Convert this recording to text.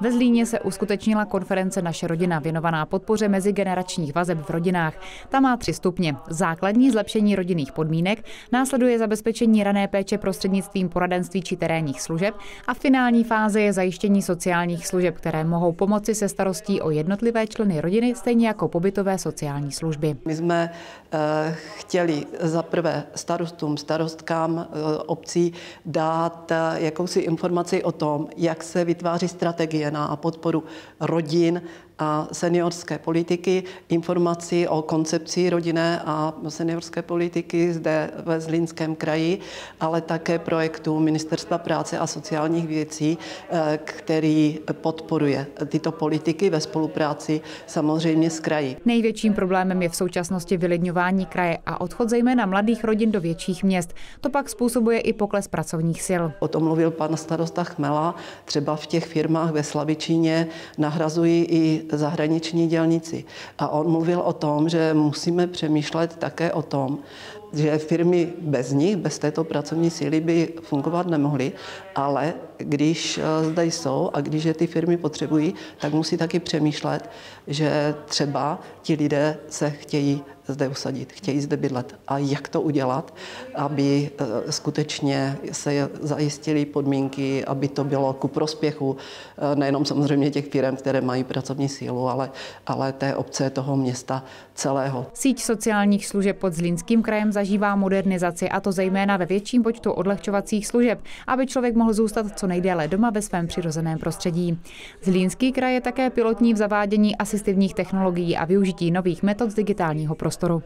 Ve Zlíně se uskutečnila konference Naše rodina věnovaná podpoře mezigeneračních vazeb v rodinách. Ta má tři stupně. Základní zlepšení rodinných podmínek, následuje zabezpečení rané péče prostřednictvím poradenství či terénních služeb a finální fáze je zajištění sociálních služeb, které mohou pomoci se starostí o jednotlivé členy rodiny, stejně jako pobytové sociální služby. My jsme uh, chtěli za prvé starostům, starostkám uh, obcí dát uh, jakousi informaci o tom, jak se vytváří strategie na podporu rodin a seniorské politiky, informací o koncepci rodinné a seniorské politiky zde ve Zlínském kraji, ale také projektu Ministerstva práce a sociálních věcí, eh, který podporuje tyto politiky ve spolupráci samozřejmě s kraji. Největším problémem je v současnosti vylidňování kraje a odchod zejména mladých rodin do větších měst. To pak způsobuje i pokles pracovních sil. O tom mluvil pan starosta Chmela. Třeba v těch firmách ve Slavičíně nahrazují i zahraniční dělníci. A on mluvil o tom, že musíme přemýšlet také o tom, že firmy bez nich, bez této pracovní síly by fungovat nemohly, ale když eh, zde jsou a když je ty firmy potřebují, tak musí taky přemýšlet, že třeba ti lidé se chtějí zde usadit, chtějí zde bydlet. A jak to udělat, aby eh, skutečně se zajistily podmínky, aby to bylo ku prospěchu eh, nejenom samozřejmě těch firm, které mají pracovní sílu, ale, ale té obce, toho města celého. Síť sociálních služeb pod Zlínským krajem zažívá modernizaci a to zejména ve větším počtu odlehčovacích služeb, aby člověk mohl zůstat co nejdéle doma ve svém přirozeném prostředí. Zlínský kraj je také pilotní v zavádění asistivních technologií a využití nových metod z digitálního prostoru.